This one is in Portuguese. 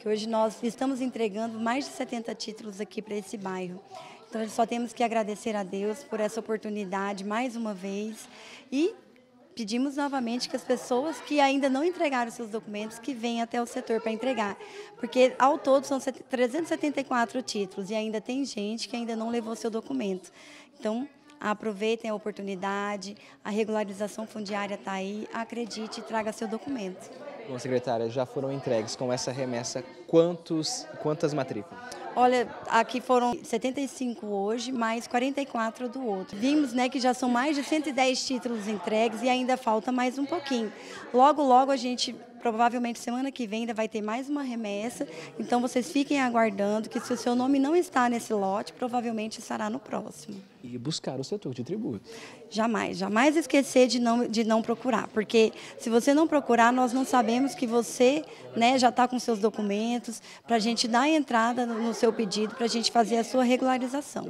que hoje nós estamos entregando mais de 70 títulos aqui para esse bairro. Então, só temos que agradecer a Deus por essa oportunidade mais uma vez e pedimos novamente que as pessoas que ainda não entregaram seus documentos que venham até o setor para entregar, porque ao todo são 374 títulos e ainda tem gente que ainda não levou seu documento. Então, aproveitem a oportunidade, a regularização fundiária está aí, acredite e traga seu documento. Bom, secretária, já foram entregues com essa remessa quantos, quantas matrículas? Olha, aqui foram 75 hoje, mais 44 do outro. Vimos né, que já são mais de 110 títulos entregues e ainda falta mais um pouquinho. Logo, logo a gente Provavelmente semana que vem ainda vai ter mais uma remessa, então vocês fiquem aguardando que se o seu nome não está nesse lote, provavelmente estará no próximo. E buscar o setor de tributo. Jamais, jamais esquecer de não, de não procurar, porque se você não procurar, nós não sabemos que você né, já está com seus documentos, para a gente dar entrada no seu pedido, para a gente fazer a sua regularização.